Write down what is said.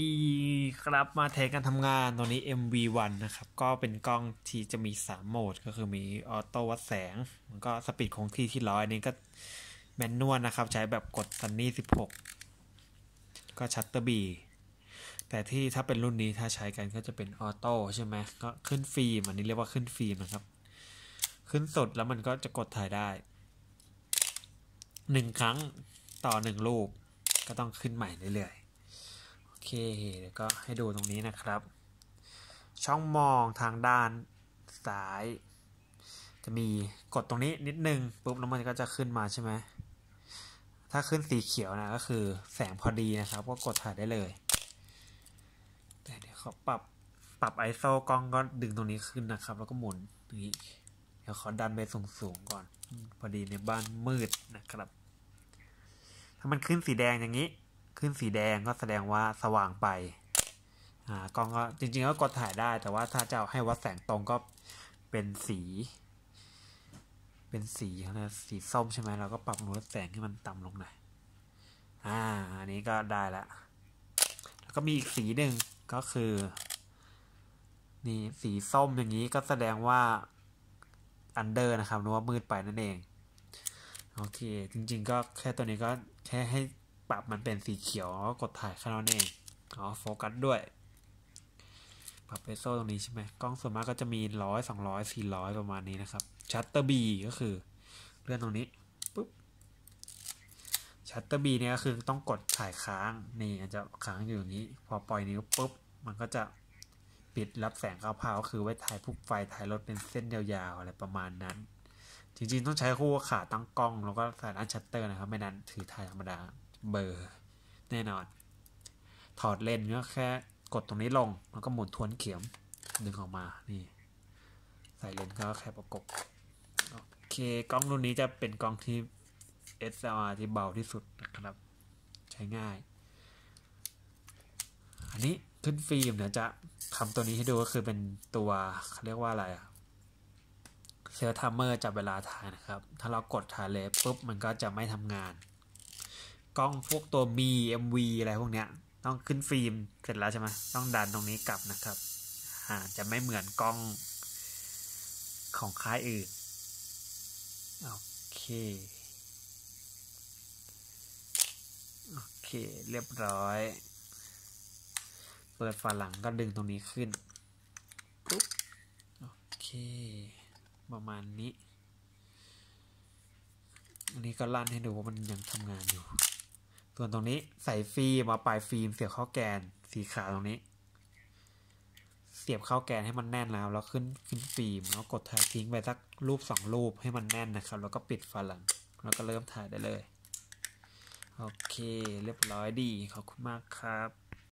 ดีครับมา test การทำงานตัวนี้ MV1 นะครับ ก็เป็นกล้องที่จะมี 3 โหมด ก็คือมี auto วัดแสง มันก็ speed คงที่ที่ร้อยนี้ก็ manual นะครับ ใช้แบบกฎ sunny 16 ก็ชัตเตอร์ B แต่ที่ถ้าเป็นรุ่นนี้ถ้าใช้กันก็จะเป็น auto ใช่ไหมก็ขึ้นฟิล์มอันนี้เรียกว่าขึ้นฟิล์มนะครับ ขึ้นเสร็จแล้วมันก็จะกดถ่ายได้หนึ่งครั้งต่อหนึ่งรูปก็ต้องขึ้นใหม่เรื่อย เคเดี๋ยวก็ให้ดูตรงนี้นะครับ ช่องมองทางด้านซ้าย จะมีกดตรงนี้นิดนึงปุ๊บแล้วมันก็จะขึ้นมาใช่ไหมถ้าขึ้นสีเขียวนะก็คือแสงพอดีนะครับ ก็กดถ่ายได้เลยแต่เดี๋ยวเขาปรับปรับไอโซกล้องก็ดึงตรงนี้ขึ้นนะครับ แล้วก็หมุนอย่างนี้เดี๋ยวขอดันไปสูงๆก่อน พอดีในบ้านมืดนะครับ ถ้ามันขึ้นสีแดงอย่างนี้ ขึ้นสีแดงก็แสดงว่าสว่างไปอ่ากล้องก็จริงๆก็กดถ่ายได้ แต่ว่าถ้าจะให้วัดแสงตรงก็เป็นสี เป็นสีนะสีส้มใช่ไหมเราก็ปรับลดแสงให้มันต่ำลงหน่อยอ่าอันนี้ก็ได้ละแล้วก็มีอีกสีหนึ่งก็คือนี่สีส้มอย่างนี้ก็แสดงว่า under นะครับนึกว่ามืดไปนั่นเอง โอเค จริง ๆ ก็แค่ตัวนี้ก็แค่ให้ ปรับมันเป็นสีเขียวกดถ่ายแค่นั้นเองอ๋อโฟกัสด้วย ปรับ ISO ตรงนี้ใช่ไหมกล้องส่วนมากก็จะมีร้อยสองร้อยสี่ร้อยประมาณนี้นะครับชัตเตอร์ B ก็คือเลื่อนตรงนี้ปุ๊บชัตเตอร์ B เนี่ยก็คือต้องกดถ่ายค้างนี่อาจจะค้างอยู่อย่างนี้ พอปล่อยนิ้วปุ๊บมันก็จะปิดรับแสงเข้ายาวๆก็คือไว้ถ่ายพวกไฟถ่ายรถเป็นเส้นยาวๆอะไรประมาณนั้น จริงๆต้องใช้คู่ขาตั้งกล้องแล้วก็สายลั่นชัตเตอร์นะครับ ไม่นั้นถือถ่ายธรรมดา เบลอแน่นอน ถอดเลนส์ก็แค่กดตรงนี้ลง แล้วก็หมุนทวนเข็มดึงออกมา นี่ ใส่เลนส์ก็แค่ประกบ โอเค กล้องรุ่นนี้จะเป็นกล้องที่ SLR ที่เบาที่สุดนะครับ ใช้ง่าย อันนี้ขึ้นฟิล์มเดี๋ยวจะทำตัวนี้ให้ดูก็คือเป็นตัวเขาเรียกว่าอะไรอะ self-timer จับเวลาถ่ายนะครับ ถ้าเรากดถ่ายเลยปุ๊บมันก็จะไม่ทำงาน กล้องพวกตัวมี MV อะไรพวกเนี้ย ต้องขึ้นฟิล์มเสร็จแล้วใช่ไหมต้องดันตรงนี้กลับนะครับอ่าจะไม่เหมือนกล้องของค่ายอื่น โอเค โอเค เรียบร้อย เปิดฝาหลังก็ดึงตรงนี้ขึ้นปุ๊บโอเค ประมาณนี้ อันนี้ก็ลั่นให้ดูว่ามันยังทำงานอยู่ ส่วนตรงนี้ใส่ฟิล์มมาปลายฟิล์มเสียบเข้าแกนสีขาวตรงนี้ เสียบเข้าแกนให้มันแน่นแล้ว แล้วขึ้นขึ้นฟิล์มแล้วกดถ่ายทิ้งไปสักรูปสองรูปให้มันแน่นนะครับ แล้วก็ปิดฝาหลัง แล้วก็เริ่มถ่ายได้เลย โอเค เรียบร้อยดีขอบคุณมากครับ